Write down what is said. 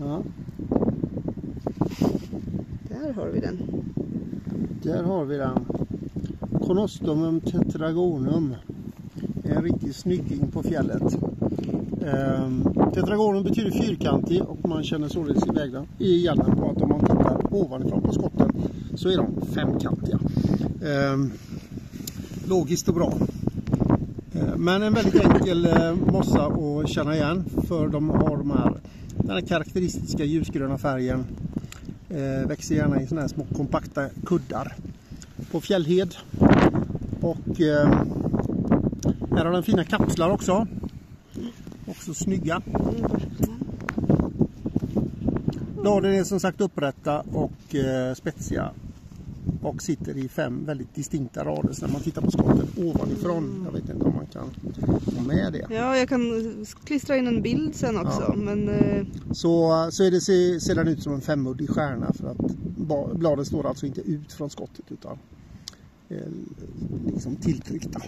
Ja, Där har vi den. där har vi den. Conostomum tetragonum. En riktig snygging på fjället. Ehm, tetragonum betyder fyrkantig och man känner således igen den på att om man tittar ovanifrån på skotten så är de femkantiga. Ehm, logiskt och bra. Eh, men en väldigt enkel eh, mossa att känna igen för de har de här, den här karaktäristiska ljusgröna färgen. Eh, växer gärna i sådana här små kompakta kuddar på fjällhed. Och här har den fina kapslar också. Också snygga. Bladen är som sagt upprätta och spetsiga. Och sitter i fem väldigt distinkta rader. Så när man tittar på skotten ovanifrån. Jag vet inte om man kan få med det. Ja, jag kan klistra in en bild sen också. Men eh, Så, så är det, ser, ser den ut som en femuddig stjärna för att bladen står alltså inte ut från skottet utan eh, liksom tilltryckta.